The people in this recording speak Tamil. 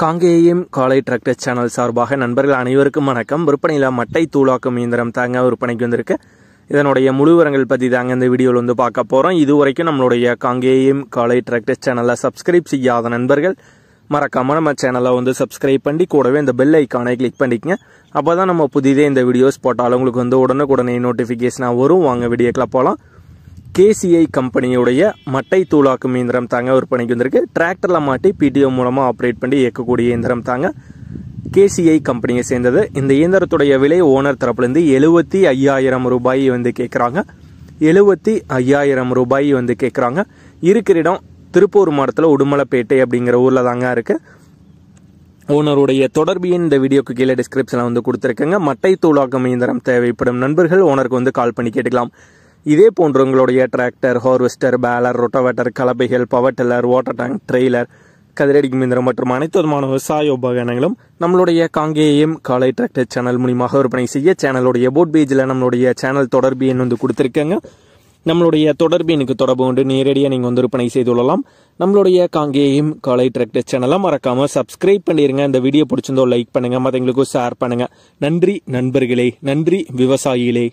காங்கேயம் காலை டிராக்டர் சேனல் சார்பாக நண்பர்கள் அனைவருக்கும் வணக்கம். விற்பனையில் மட்டை தூளாக்கும் இயந்திரம் தாங்க விற்பனைக்கு வந்திருக்கு. இதனுடைய முழு விவரங்கள் பற்றி தாங்க இந்த வீடியோவில் வந்து பார்க்க போகிறோம் இது வரைக்கும் நம்மளுடைய காங்கேயம் காலை டிராக்டர் சேனலை சப்ஸ்கிரைப் செய்யாத நண்பர்கள் மறக்காமல் நம்ம சேனலை வந்து சப்ஸ்கிரைப் பண்ணி கூடவே இந்த பெல் ஐக்கானை கிளிக் பண்ணிக்கங்க. அப்போ தான் நம்ம புதிதே இந்த வீடியோஸ் போட்டாலும் உங்களுக்கு வந்து உடனுக்குடனே நோட்டிஃபிகேஷனாக வரும். வாங்க வீடியோக்கில் போகலாம் கேசிஐ கம்பெனியுடைய மட்டை தூளாக்கும் இயந்திரம் தாங்க விற்பனைக்கு வந்திருக்கு. டிராக்டரில் மாட்டி பிடிஓ மூலமாக ஆப்ரேட் பண்ணி இயக்கக்கூடிய இயந்திரம் தாங்க கேசிஐ கம்பெனியை சேர்ந்தது. இந்த இயந்திரத்துடைய விலை ஓனர் தரப்புலேருந்து எழுபத்தி ஐயாயிரம் ரூபாய் வந்து கேட்குறாங்க எழுபத்தி ஐயாயிரம் ரூபாய் வந்து கேட்குறாங்க இருக்கிற இடம் திருப்பூர் மாவட்டத்தில் உடுமலைப்பேட்டை அப்படிங்கிற ஊரில் தாங்க இருக்குது ஓனருடைய தொடர்பு இந்த வீடியோக்கு கீழே டிஸ்கிரிப்ஷனில் வந்து கொடுத்துருக்கேங்க. மட்டை தூளாக்கம் இயந்திரம் தேவைப்படும் நண்பர்கள் ஓனருக்கு வந்து கால் பண்ணி கேட்டுக்கலாம். இதே போன்று உங்களுடைய tractor harvester baler rotavator கலப்பைகள் power tiller water tank trailer கதிரடி இயந்திரம் மற்றும் அனைத்து விதமான விவசாய உபகரணங்களும் நம்மளுடைய காங்கேயம் காலை டிராக்டர் சேனல் மூலியமாக விற்பனை செய்ய சேனலுடைய போட் பேஜில் நம்மளுடைய சேனல் தொடர்பு எண் வந்து கொடுத்துருக்கேங்க. நம்மளுடைய தொடர்பு எனக்கு தொடர்பு கொண்டு நேரடியாக நீங்கள் வந்து விற்பனை செய்து கொள்ளலாம். நம்மளுடைய காங்கேயம் காலை டிராக்டர் சேனலை மறக்காமல் சப்ஸ்கிரைப் பண்ணிடுங்க இந்த வீடியோ பிடிச்சிருந்தோ லைக் பண்ணுங்கள் மற்றவங்களுக்கும் ஷேர் பண்ணுங்கள் நன்றி நண்பர்களே. நன்றி விவசாயிகளே.